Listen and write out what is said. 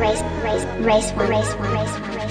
race, race, race, race, race, race.